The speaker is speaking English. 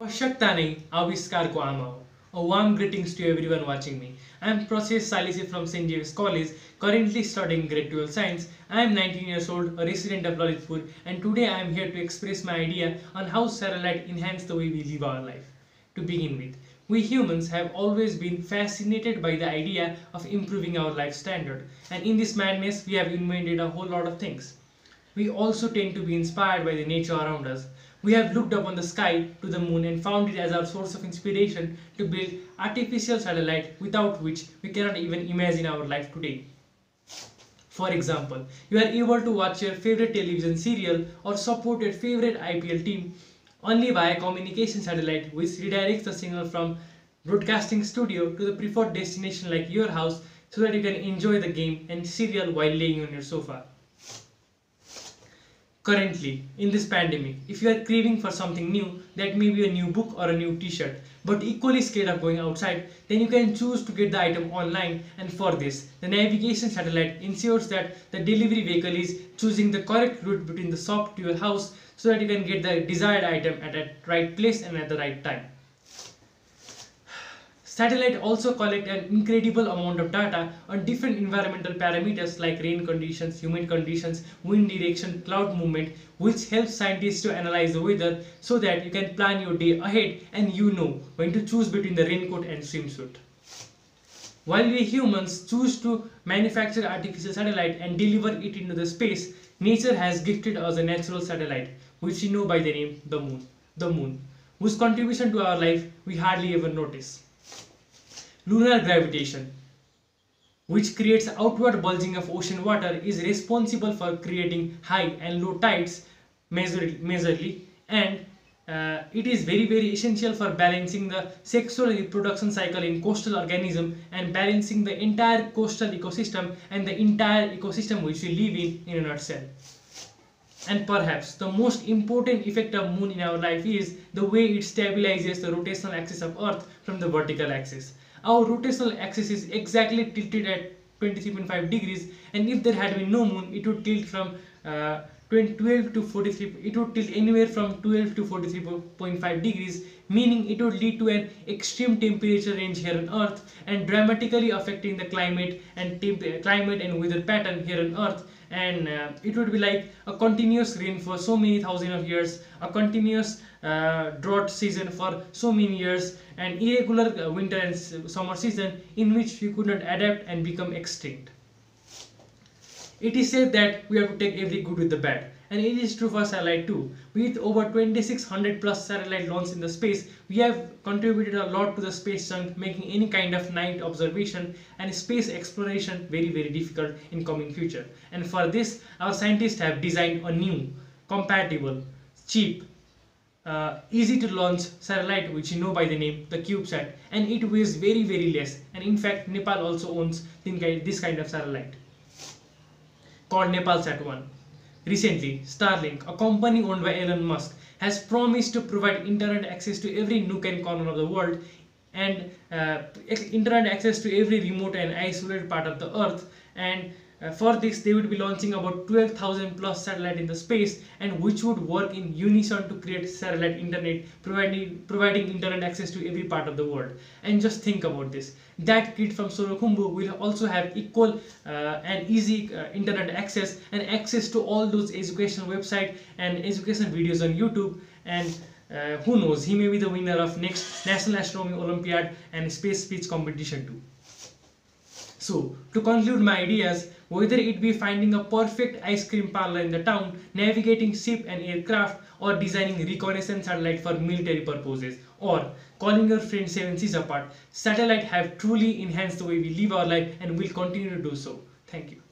Vashaktaning Aviskar Ko Amao. A warm greetings to everyone watching me. I am Prakshesh Chalise from St. James College, currently studying Grade Science. I am 19 years old, a resident of Lalitpur, and today I am here to express my idea on how satellite enhances the way we live our life. To begin with, we humans have always been fascinated by the idea of improving our life standard, and in this madness, we have invented a whole lot of things. We also tend to be inspired by the nature around us. We have looked up on the sky to the moon and found it as our source of inspiration to build artificial satellite without which we cannot even imagine our life today. For example, you are able to watch your favorite television serial or support your favorite IPL team only via communication satellite which redirects the signal from broadcasting studio to the preferred destination like your house so that you can enjoy the game and serial while laying on your sofa. Currently, in this pandemic, if you are craving for something new, that may be a new book or a new t-shirt, but equally scared of going outside, then you can choose to get the item online. And for this, the navigation satellite ensures that the delivery vehicle is choosing the correct route between the shop to your house so that you can get the desired item at the right place and at the right time. Satellite also collect an incredible amount of data on different environmental parameters like rain conditions, humid conditions, wind direction, cloud movement, which helps scientists to analyze the weather so that you can plan your day ahead and you know when to choose between the raincoat and swimsuit. While we humans choose to manufacture artificial satellite and deliver it into the space, nature has gifted us a natural satellite, which we know by the name the moon. The moon, whose contribution to our life we hardly ever notice lunar gravitation which creates outward bulging of ocean water is responsible for creating high and low tides majorly and uh, it is very very essential for balancing the sexual reproduction cycle in coastal organism and balancing the entire coastal ecosystem and the entire ecosystem which we live in in a nutshell. And perhaps the most important effect of moon in our life is the way it stabilizes the rotational axis of earth from the vertical axis our rotational axis is exactly tilted at 23.5 degrees and if there had been no moon it would tilt from uh, 12 to 43 it would tilt anywhere from 12 to 43.5 degrees meaning it would lead to an extreme temperature range here on earth and dramatically affecting the climate and climate and weather pattern here on earth. And uh, it would be like a continuous rain for so many thousand of years a continuous uh, drought season for so many years and irregular uh, winter and summer season in which we could not adapt and become extinct it is said that we have to take every good with the bad and it is true for satellite too. With over 2600 plus satellite launched in the space, we have contributed a lot to the space junk, making any kind of night observation and space exploration very very difficult in coming future. And for this, our scientists have designed a new, compatible, cheap, uh, easy to launch satellite which you know by the name the CubeSat and it weighs very very less and in fact Nepal also owns this kind of satellite called NepalSat 1 Recently, Starlink, a company owned by Elon Musk, has promised to provide internet access to every nook and corner of the world and uh, internet access to every remote and isolated part of the earth and uh, for this, they would be launching about 12,000 plus satellite in the space and which would work in unison to create satellite internet, providing, providing internet access to every part of the world. And just think about this. That kid from Solukhumbu will also have equal uh, and easy uh, internet access and access to all those educational website and educational videos on YouTube and uh, who knows, he may be the winner of next National Astronomy Olympiad and Space Speech competition too. So, to conclude my ideas, whether it be finding a perfect ice cream parlor in the town, navigating ship and aircraft, or designing reconnaissance satellite for military purposes, or calling your friends seven seas apart, satellite have truly enhanced the way we live our life and will continue to do so. Thank you.